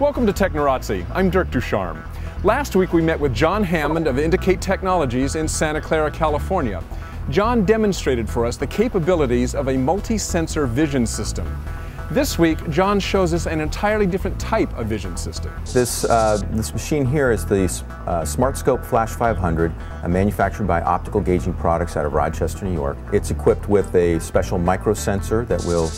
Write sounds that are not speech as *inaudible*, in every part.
Welcome to Technorazzi. I'm Dirk Dusharme. Last week we met with John Hammond of Indicate Technologies in Santa Clara, California. John demonstrated for us the capabilities of a multi-sensor vision system. This week, John shows us an entirely different type of vision system. This, uh, this machine here is the uh, SmartScope Flash 500, uh, manufactured by Optical Gaging Products out of Rochester, New York. It's equipped with a special micro sensor that we'll,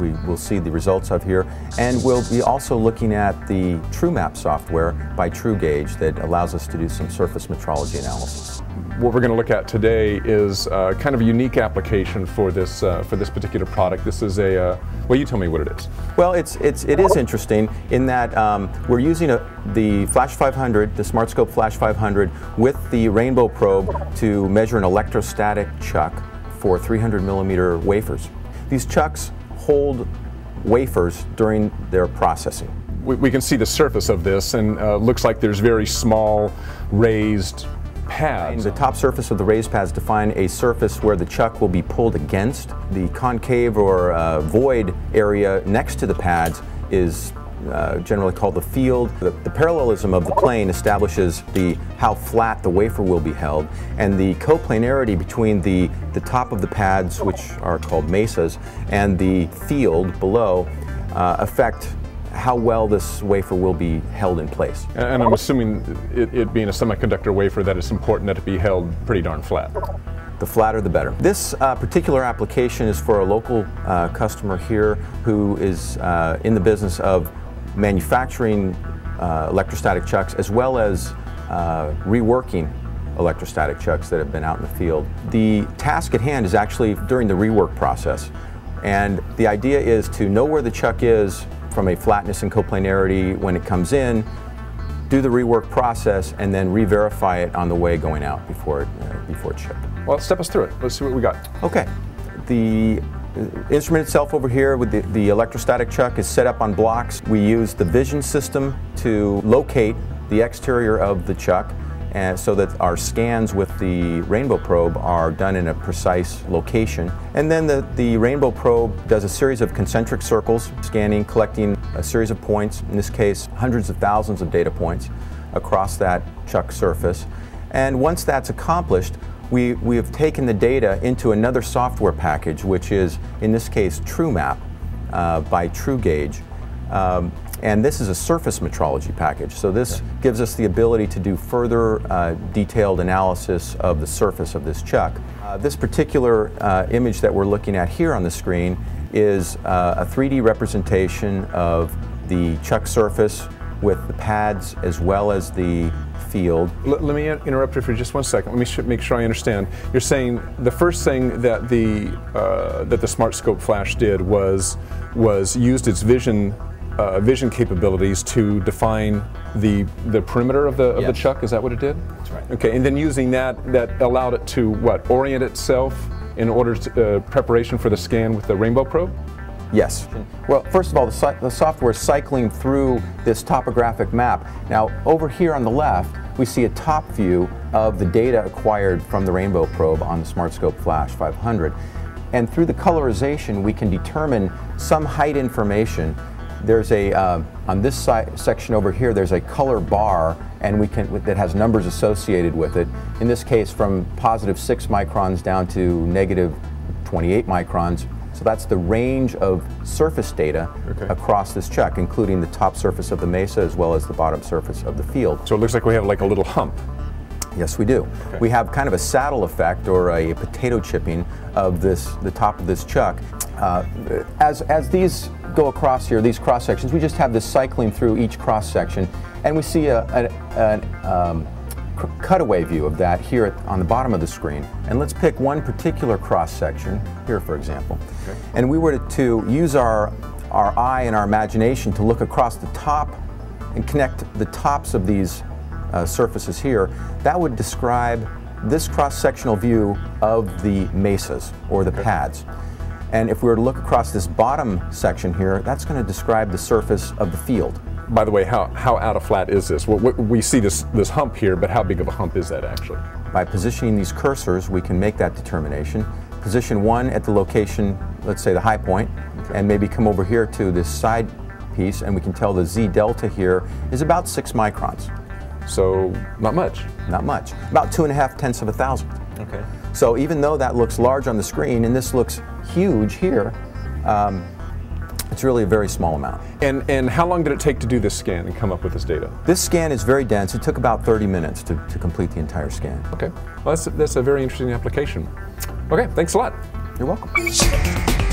we will see the results of here, and we'll be also looking at the TrueMap software by TrueGage that allows us to do some surface metrology analysis what we're going to look at today is uh, kind of a unique application for this uh, for this particular product. This is a uh, well, you tell me what it is. Well, it's it's it is interesting in that um, we're using a, the Flash 500, the SmartScope Flash 500, with the Rainbow probe to measure an electrostatic chuck for 300 millimeter wafers. These chucks hold wafers during their processing. We, we can see the surface of this and uh, looks like there's very small raised pads. The top surface of the raised pads define a surface where the chuck will be pulled against. The concave or uh, void area next to the pads is uh, generally called the field. The, the, parallelism of the plane establishes the how flat the wafer will be held, and the coplanarity between the, the top of the pads, which are called mesas, and the field below uh, affect how well this wafer will be held in place. And I'm assuming it, it, being a semiconductor wafer that it's important that it be held pretty darn flat. The flatter the better. This uh, particular application is for a local uh, customer here who is uh, in the business of manufacturing uh, electrostatic chucks as well as uh, reworking electrostatic chucks that have been out in the field. The task at hand is actually during the rework process. And the idea is to know where the chuck is from a flatness and coplanarity when it comes in, do the rework process, and then re-verify it on the way going out before it, uh, before it's shipped. Well, step us through it. Let's see what we got. Okay. The Uh, instrument itself over here with the, the electrostatic chuck is set up on blocks. We use the vision system to locate the exterior of the chuck and so that our scans with the Rainbow probe are done in a precise location. And then the, the Rainbow probe does a series of concentric circles, scanning, collecting a series of points, in this case hundreds of thousands of data points across that chuck surface. And once that's accomplished, we, we have taken the data into another software package, which is, in this case, TrueMap uh, by TrueGage. Um, and this is a surface metrology package. So this okay. gives us the ability to do further uh, detailed analysis of the surface of this chuck. Uh, this particular uh, image that we're looking at here on the screen is uh, a 3D representation of the chuck surface with the pads as well as the field. L let me interrupt you for just one second. Let me make sure I understand. You're saying the first thing that the uh, that the SmartScope Flash did was was used its vision uh, vision capabilities to define the the perimeter of the of yes. the chuck. Is that what it did? That's right. Okay, and then using that, that allowed it to what orient itself in order to uh, preparation for the scan with the rainbow probe. Yes. Well, first of all, the, the software is cycling through this topographic map. Now, over here on the left, we see a top view of the data acquired from the Rainbow probe on the SmartScope Flash 500. And through the colorization, we can determine some height information there's a, uh, on this section over here, there's a color bar and we can, that has numbers associated with it. In this case, from positive 6 microns down to negative 28 microns. So that's the range of surface data okay. across this chuck, including the top surface of the mesa as well as the bottom surface of the field. So it looks like we have like a little hump. Yes, we do. Okay. We have kind of a saddle effect or a potato chipping of this, the top of this chuck. Uh, as, as these go across here, these cross sections, we just have this cycling through each cross section, and we see a, a, a um, cutaway view of that here at, on the bottom of the screen. And let's pick one particular cross section, here for example. Okay. And we were to, to use our, our eye and our imagination to look across the top and connect the tops of these uh, surfaces here, that would describe this cross-sectional view of the mesas or the okay. pads. And if we were to look across this bottom section here, that's going to describe the surface of the field. By the way, how, how out of flat is this? We, we see this, this hump here, but how big of a hump is that actually? By positioning these cursors, we can make that determination. Position one at the location, let's say the high point, okay. and maybe come over here to this side piece, and we can tell the Z delta here is about six microns. So not much. Not much. About two and a half tenths of a thousand. Okay. So even though that looks large on the screen and this looks huge here, um, it's really a very small amount. And and how long did it take to do this scan and come up with this data? This scan is very dense. It took about 30 minutes to, to complete the entire scan. Okay. Well, that's that's a very interesting application. Okay. Thanks a lot. You're welcome. Three, *laughs* two,